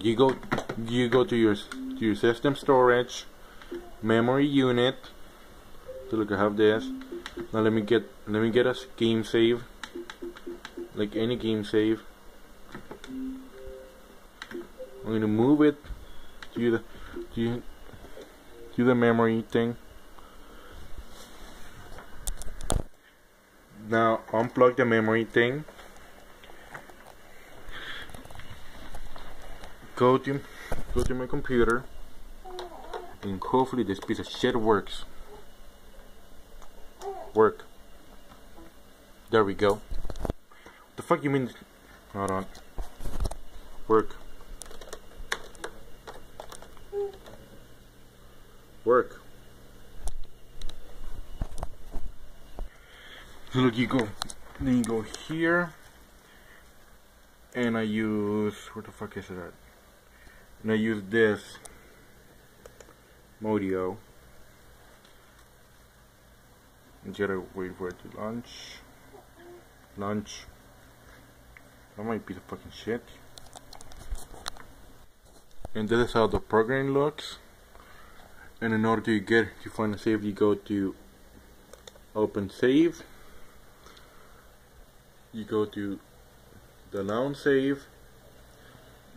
you go you go to your to your system storage memory unit. So look I have this. Now let me get let me get a game save. Like any game save. I'm gonna move it to the to, to the memory thing. Now unplug the memory thing go to my computer and hopefully this piece of shit works. Work. There we go. The fuck you mean? Hold on. Work. Work. So look you go then you go here and I use where the fuck is it at and I use this Modio. You gotta wait for it to launch. Launch. That might be the fucking shit. And this is how the program looks. And in order to get to find a save, you go to Open Save. You go to the launch save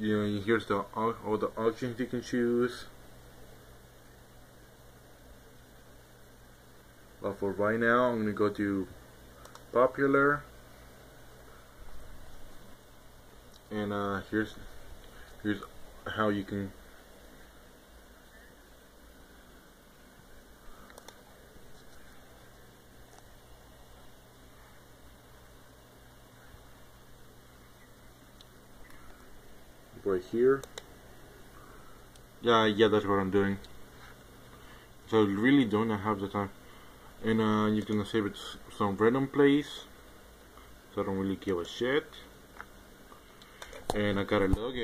you know, here's the all the options you can choose. But for right now, I'm gonna go to popular, and uh, here's here's how you can right here. Yeah yeah that's what I'm doing. So I really don't have the time. And uh, you can save it some random place. So I don't really give a shit. And I gotta log in